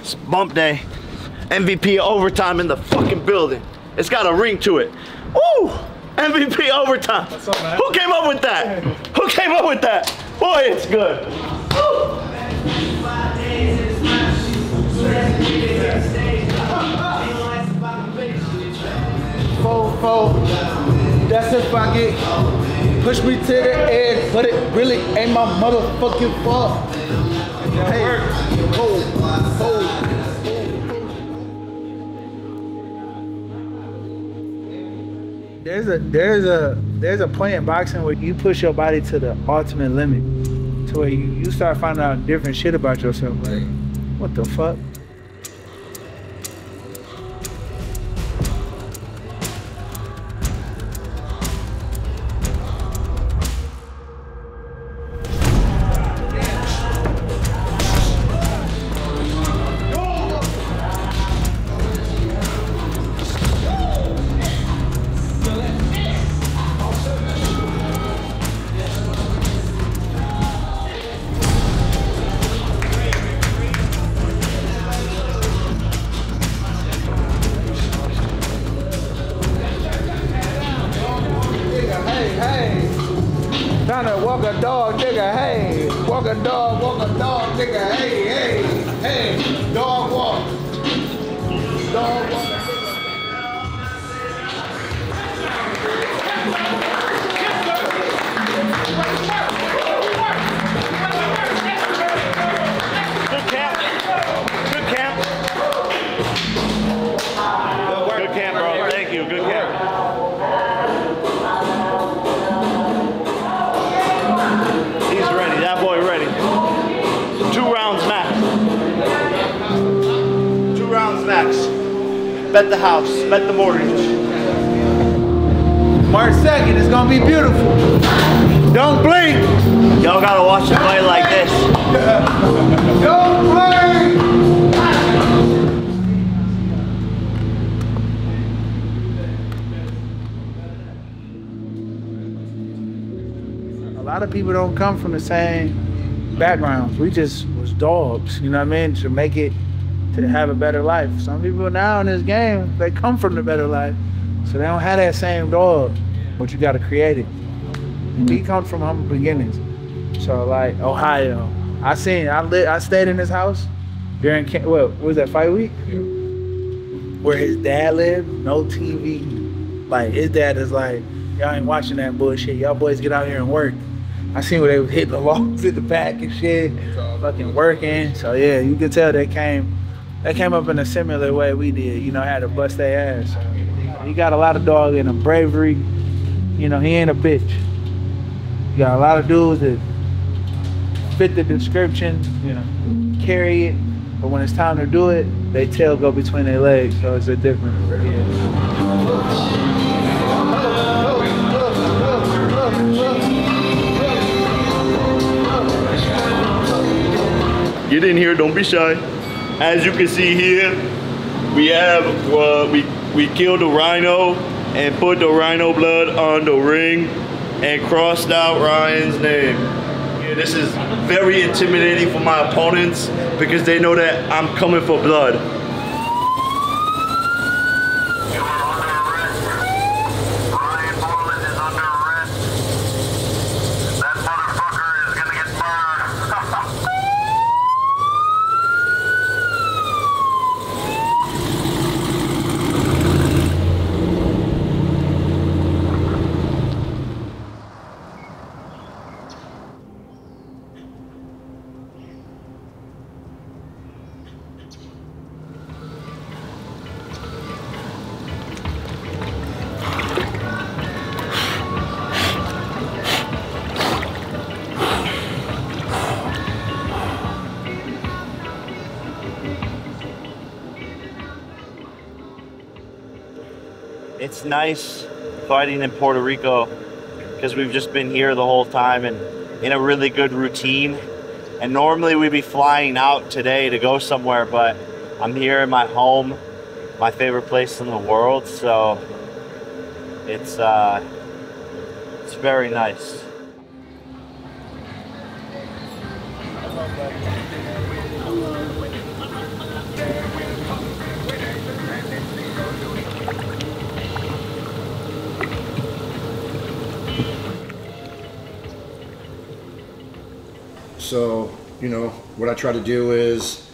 It's bump day. MVP overtime in the fucking building. It's got a ring to it. Woo! MVP overtime. Up, Who came up with that? Who came up with that? Boy, it's good. Woo! Four, four. That's if I get push me to the edge, but it really ain't my motherfucking fault. Hey, hold, hold. There's a there's a there's a point in boxing where you push your body to the ultimate limit, to where you, you start finding out different shit about yourself. Like, what the fuck? Dog, nigga, hey. Walk a dog, walk a dog, nigga, hey, hey, hey. Dog walk. Dog walk. Bet the house. Bet the mortgage. March 2nd, it's gonna be beautiful. Don't blink. Y'all gotta watch him play like this. Don't blink. A lot of people don't come from the same backgrounds. We just was dogs, you know what I mean, to make it to have a better life. Some people now in this game, they come from the better life, so they don't have that same dog, but you got to create it. We come from humble beginnings. So like Ohio, I seen, I lit, I stayed in his house during camp, what was that fight week? Where his dad lived, no TV. Like his dad is like, y'all ain't watching that bullshit. Y'all boys get out here and work. I seen where they was hitting the walls in the back and shit, fucking working. So yeah, you can tell they came, they came up in a similar way we did. You know, had to bust their ass. He got a lot of dog in him, bravery. You know, he ain't a bitch. You got a lot of dudes that fit the description, you know, carry it, but when it's time to do it, they tail go between their legs, so it's a difference. Yeah. Get in here, don't be shy. As you can see here, we have, uh, we, we killed a rhino and put the rhino blood on the ring and crossed out Ryan's name. Yeah, this is very intimidating for my opponents because they know that I'm coming for blood. It's nice fighting in Puerto Rico because we've just been here the whole time and in a really good routine. And normally we'd be flying out today to go somewhere, but I'm here in my home, my favorite place in the world, so it's uh it's very nice. So, you know, what I try to do is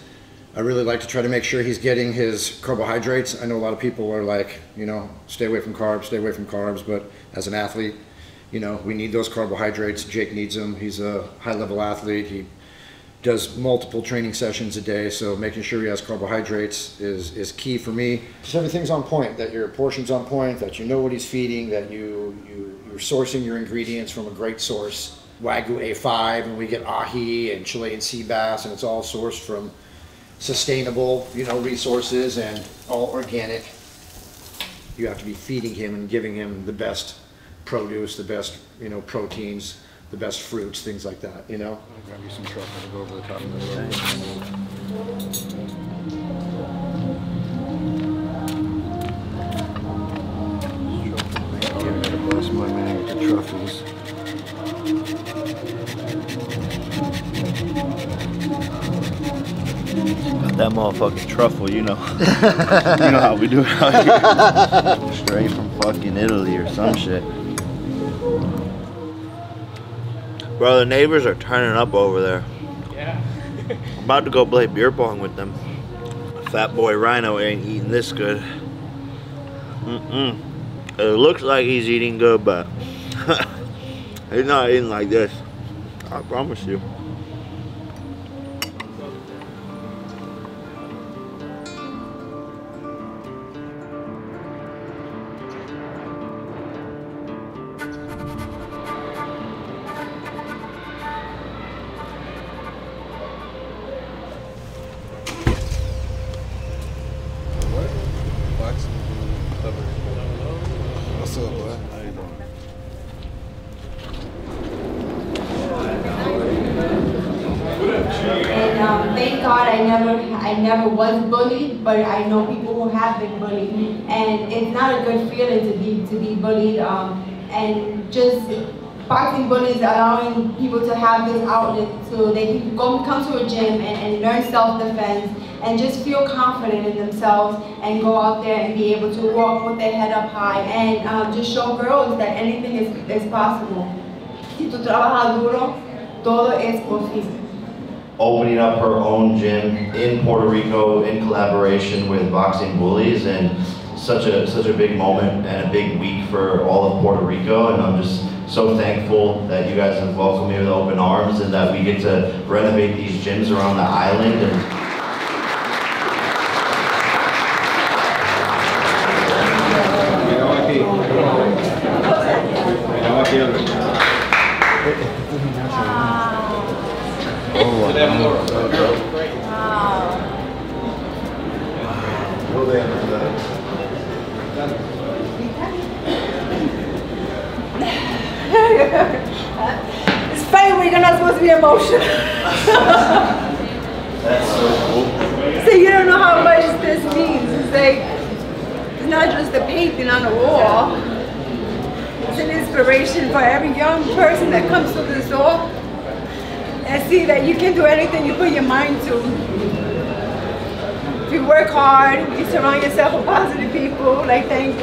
I really like to try to make sure he's getting his carbohydrates. I know a lot of people are like, you know, stay away from carbs, stay away from carbs, but as an athlete, you know, we need those carbohydrates. Jake needs them. He's a high level athlete. He does multiple training sessions a day, so making sure he has carbohydrates is, is key for me. Just everything's on point, that your portion's on point, that you know what he's feeding, that you, you, you're sourcing your ingredients from a great source. Wagyu A5, and we get ahi and Chilean sea bass, and it's all sourced from sustainable, you know, resources and all organic. You have to be feeding him and giving him the best produce, the best, you know, proteins, the best fruits, things like that, you know? I'll grab you some truffle to go over the top of the road. I gotta bless my man with the truffles. Got that motherfucking truffle, you know. you know how we do it out here. Straight from fucking Italy or some shit. Bro, the neighbors are turning up over there. Yeah. I'm about to go play beer pong with them. Fat boy Rhino ain't eating this good. Mm-mm. It looks like he's eating good, but he's not eating like this. I promise you. Thank God I never, I never was bullied, but I know people who have been bullied, and it's not a good feeling to be to be bullied. Um, and just boxing bullies allowing people to have this outlet so they can go come to a gym and, and learn self-defense and just feel confident in themselves and go out there and be able to walk with their head up high and um, just show girls that anything is, is possible. Si tú trabajas duro, todo es posible. Opening up her own gym in Puerto Rico in collaboration with Boxing Bullies and such a such a big moment and a big week for all of Puerto Rico. And I'm just so thankful that you guys have welcomed me with open arms and that we get to renovate these gyms around the island and It's funny when you're not supposed to be emotional. that's so cool. so you don't know how much this means. It's like, it's not just a painting on a wall. It's an inspiration for every young person that comes to this door and see that you can do anything you put your mind to. If you work hard, you surround yourself with positive people, like thank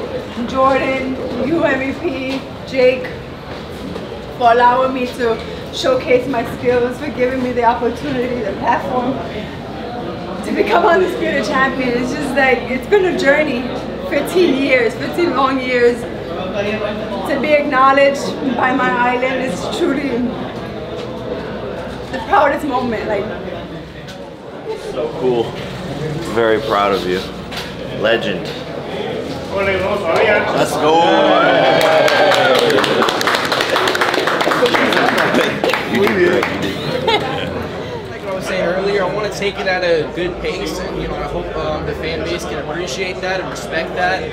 Jordan, you MVP, Jake, for allowing me to showcase my skills, for giving me the opportunity, the platform to become undisputed champion. It's just like, it's been a journey, 15 years, 15 long years. To be acknowledged by my island is truly the proudest moment. Like, So cool. Very proud of you. Legend. Let's go. Like I was saying earlier, I want to take it at a good pace, and you know, I hope um, the fan base can appreciate that and respect that.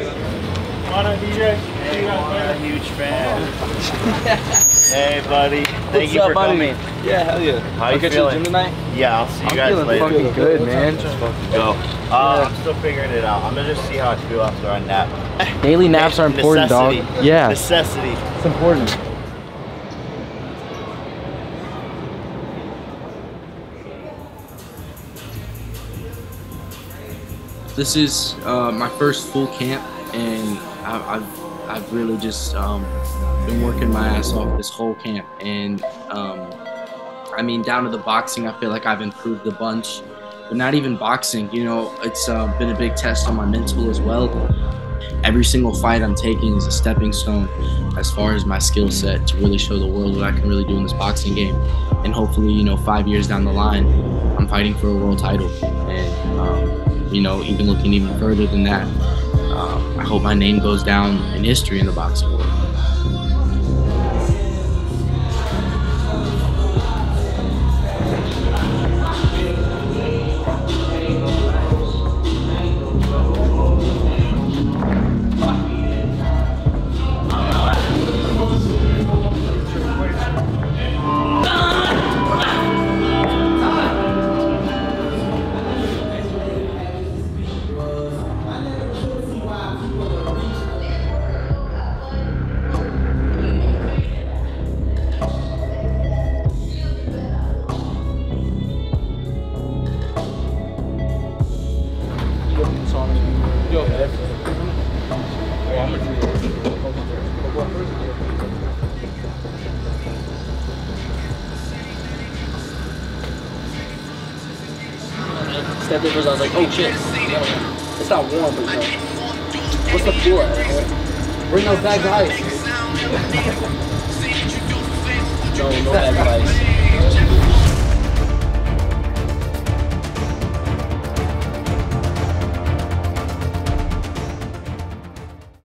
I'm a huge fan. hey, buddy. Thank you for coming. Yeah, hell yeah. How I'll you get feeling? you the gym tonight. Yeah, I'll see you I'm guys feeling fucking good, man. Go. Uh, I'm still figuring it out. I'm gonna just see how I feel after I nap. Daily naps are important, dog. Yeah, Necessity. it's important. this is uh, my first full camp, and I, I've I've really just um, been working my ass off this whole camp, and um, I mean, down to the boxing, I feel like I've improved a bunch. But not even boxing, you know, it's uh, been a big test on my mental as well. Every single fight I'm taking is a stepping stone as far as my skill set to really show the world what I can really do in this boxing game. And hopefully, you know, five years down the line, I'm fighting for a world title. And, um, you know, even looking even further than that, I hope my name goes down in history in the boxing world. Stepped in first, I was like, oh shit. It's not warm, but you. What's the floor? Bring those bags of ice. no, no bags of.